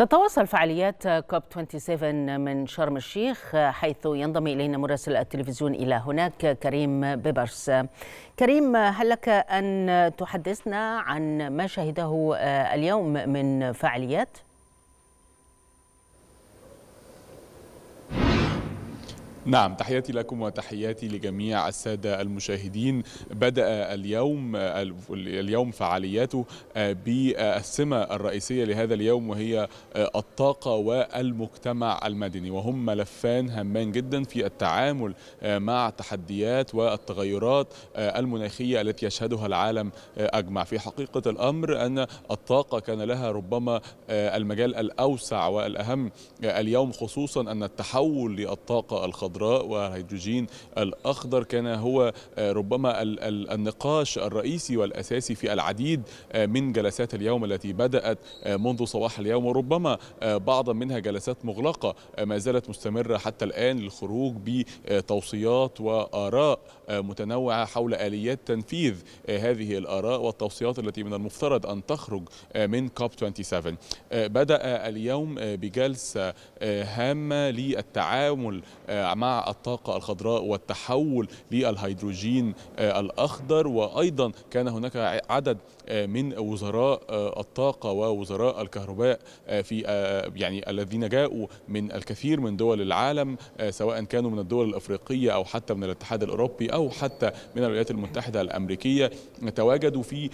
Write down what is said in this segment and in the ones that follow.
تتواصل فعاليات كوب 27 من شرم الشيخ حيث ينضم إلينا مراسل التلفزيون إلى هناك كريم بيبرس كريم هل لك أن تحدثنا عن ما شهده اليوم من فعاليات؟ نعم تحياتي لكم وتحياتي لجميع السادة المشاهدين. بدأ اليوم اليوم فعالياته بالسمة الرئيسية لهذا اليوم وهي الطاقة والمجتمع المدني. وهم ملفان هامان جدا في التعامل مع التحديات والتغيرات المناخية التي يشهدها العالم أجمع. في حقيقة الأمر أن الطاقة كان لها ربما المجال الأوسع والأهم اليوم خصوصا أن التحول للطاقة الخضراء الخضراء والهيدروجين الأخضر كان هو ربما النقاش الرئيسي والأساسي في العديد من جلسات اليوم التي بدأت منذ صباح اليوم. وربما بعضا منها جلسات مغلقة ما زالت مستمرة حتى الآن للخروج بتوصيات وآراء متنوعة حول آليات تنفيذ هذه الآراء والتوصيات التي من المفترض أن تخرج من كوب 27 بدأ اليوم بجلسة هامة للتعامل مع الطاقة الخضراء والتحول للهيدروجين الأخضر. وأيضا كان هناك عدد من وزراء الطاقة ووزراء الكهرباء في يعني الذين جاءوا من الكثير من دول العالم سواء كانوا من الدول الأفريقية أو حتى من الاتحاد الأوروبي أو حتى من الولايات المتحدة الأمريكية تواجدوا في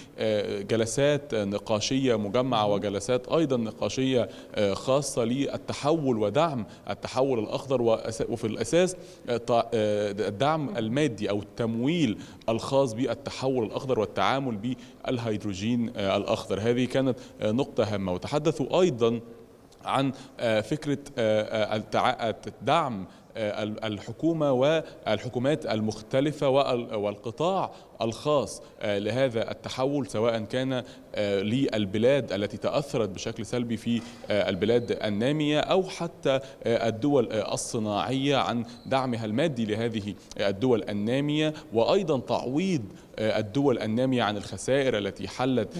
جلسات نقاشية مجمعة وجلسات أيضا نقاشية خاصة للتحول ودعم التحول الأخضر وفي الأساس الدعم المادي أو التمويل الخاص بالتحول الأخضر والتعامل بالهيدروجين الأخضر. هذه كانت نقطة هامة. وتحدثوا أيضا عن فكرة دعم الحكومة والحكومات المختلفة والقطاع الخاص لهذا التحول سواء كان للبلاد التي تأثرت بشكل سلبي في البلاد النامية أو حتى الدول الصناعية عن دعمها المادي لهذه الدول النامية. وأيضا تعويض الدول النامية عن الخسائر التي حلت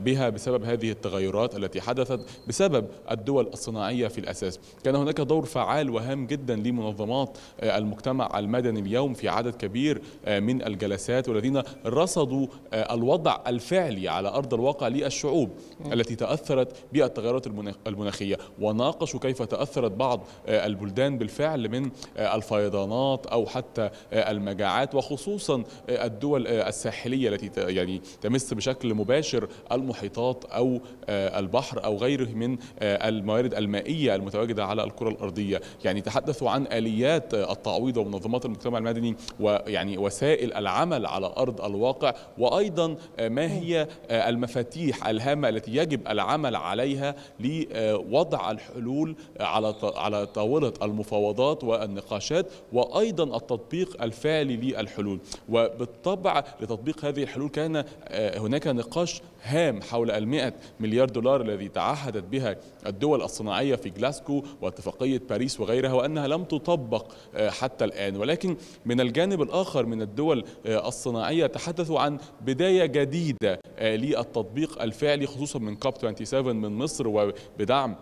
بها بسبب هذه التغيرات التي حدثت بسبب الدول الصناعية في الأساس. كان هناك دور فعال وهام جدا لمنظمات المجتمع المدني اليوم في عدد كبير من الجلسات والذين رصدوا الوضع الفعلي على أرض الواقع للشعوب التي تأثرت بالتغيرات المناخية. وناقشوا كيف تأثرت بعض البلدان بالفعل من الفيضانات أو حتى المجاعات وخصوصا الدول الساحلية التي يعني تمس بشكل مباشر المحيطات أو البحر أو غيره من الموارد المائية المتواجدة على الكرة الأرضية. يعني تحدثوا عن آليات التعويض ومنظمات المجتمع المدني ويعني وسائل العمل على أرض الواقع وأيضا ما هي المفاتيح الهامة التي يجب العمل عليها لوضع الحلول على على طاولة المفاوضات والنقاشات وأيضا التطبيق الفعلي للحلول. وبالطبع لتطبيق هذه الحلول كان هناك نقاش هام حول المئة مليار دولار الذي تعهدت بها الدول الصناعية في جلاسكو واتفاقية باريس وغيرها وأنها لم تطبق حتى الآن. ولكن من الجانب الآخر من الدول الصناعية تحدثوا عن بداية جديدة للتطبيق الفعلي خصوصا من كوب 27 من مصر وبدعم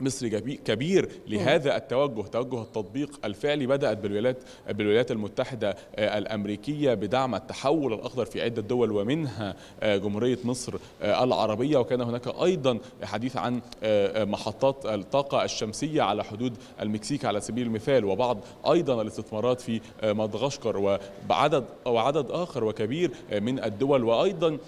مصر كبير لهذا التوجه توجه التطبيق الفعلي بدأت بالولايات بالولايات المتحدة الأمريكية بدعم التحول الأخضر في عدة دول ومنها جمهورية مصر العربية وكان هناك أيضا حديث عن محطات الطاقة الشمسية على حدود المكسيك على سبيل المثال وبعض أيضا الاستثمارات في مدغشقر وعدد وعدد آخر وكبير من الدول وأيضا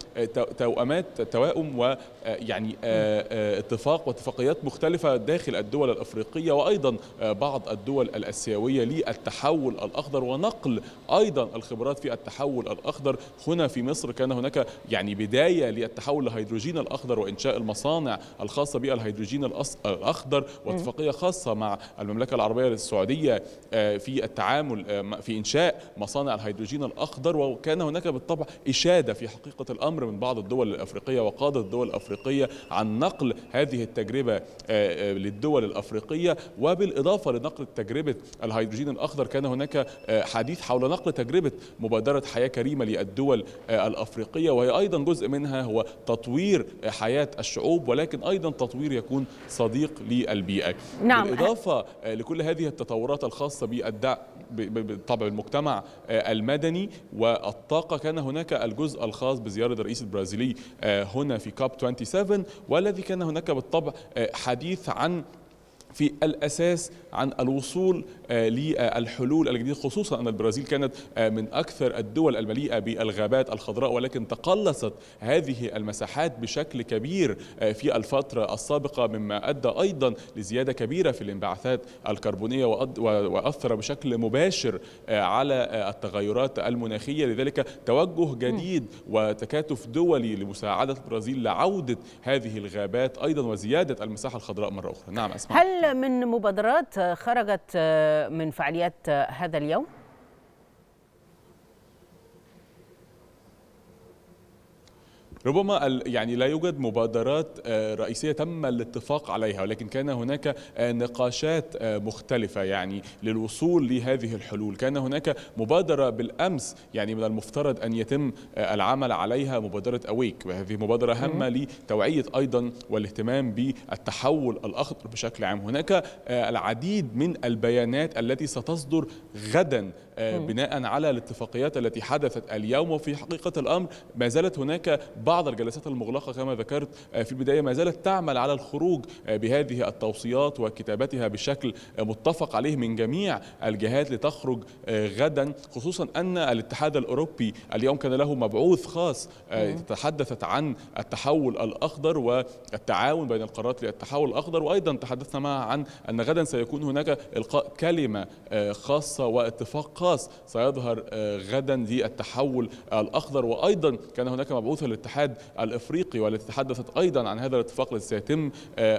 توأمات توائم ويعني اتفاق واتفاقيات مختلفة داخل الدول الأفريقية وأيضا بعض الدول الآسيوية للتحول الأخضر ونقل أيضا الخبرات في التحول الأخضر. هنا في مصر كان هناك يعني بداية للتحول للهيدروجين الأخضر وإنشاء المصانع الخاصة بالهيدروجين الأخضر واتفاقية خاصة مع المملكة العربية السعوديه في التعامل في إنشاء مصانع الهيدروجين الأخضر. وكان هناك بالطبع إشادة في حقيقة الأمر من بعض الدول الأفريقية وقادة الدول الأفريقية عن نقل هذه التجربة للدول الأفريقية وبالإضافة لنقل تجربة الهيدروجين الأخضر كان هناك حديث حول نقل تجربة مبادرة حياة كريمة للدول الأفريقية وهي أيضا جزء منها هو تطوير حياة الشعوب ولكن أيضا تطوير يكون صديق للبيئة نعم. بالإضافة لكل هذه التطورات الخاصة بالدعم بالطبع المجتمع المدني والطاقة كان هناك الجزء الخاص بزيارة الرئيس البرازيلي هنا في كاب 27 والذي كان هناك بالطبع حديث عن an, في الأساس عن الوصول للحلول الجديدة خصوصا أن البرازيل كانت من أكثر الدول المليئة بالغابات الخضراء ولكن تقلصت هذه المساحات بشكل كبير في الفترة السابقة مما أدى أيضا لزيادة كبيرة في الانبعاثات الكربونية وأثر بشكل مباشر على التغيرات المناخية. لذلك توجه جديد وتكاتف دولي لمساعدة البرازيل لعودة هذه الغابات أيضا وزيادة المساحة الخضراء مرة أخرى. نعم أسمع. هل من مبادرات خرجت من فعاليات هذا اليوم؟ ربما يعني لا يوجد مبادرات رئيسية تم الاتفاق عليها ولكن كان هناك نقاشات مختلفة يعني للوصول لهذه الحلول. كان هناك مبادرة بالأمس يعني من المفترض أن يتم العمل عليها مبادرة أويك. وهذه مبادرة هامة لتوعية أيضا والاهتمام بالتحول الأخضر بشكل عام. هناك العديد من البيانات التي ستصدر غدا بناء على الاتفاقيات التي حدثت اليوم. وفي حقيقة الأمر ما زالت هناك بعض الجلسات المغلقة كما ذكرت في البداية ما زالت تعمل على الخروج بهذه التوصيات وكتابتها بشكل متفق عليه من جميع الجهات لتخرج غدا خصوصا أن الاتحاد الأوروبي اليوم كان له مبعوث خاص تحدثت عن التحول الأخضر والتعاون بين القارات للتحول الأخضر. وأيضا تحدثنا معها عن أن غدا سيكون هناك إلقاء كلمة خاصة واتفاق خاص سيظهر غدا للتحول الأخضر. وأيضا كان هناك مبعوث الاتحاد الإفريقي والتي تحدثت أيضا عن هذا الاتفاق الذي سيتم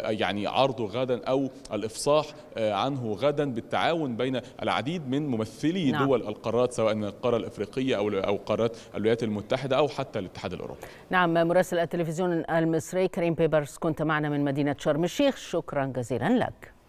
يعني عرضه غدا أو الإفصاح عنه غدا بالتعاون بين العديد من ممثلي نعم. دول القارات سواء القارة الإفريقية أو أو قارات الولايات المتحدة أو حتى الاتحاد الأوروبي. نعم مراسل التلفزيون المصري كريم بيبرس كنت معنا من مدينة شرم الشيخ شكرا جزيلا لك.